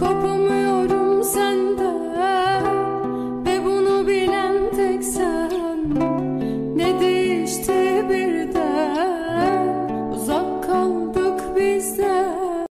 Kopamıyorum senden ve bunu bilen tek sen. Ne değişti birden?